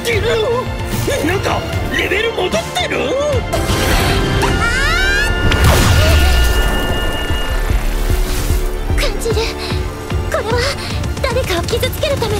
なんかレベル戻ってる？感じる。これは誰かを傷つけるため。の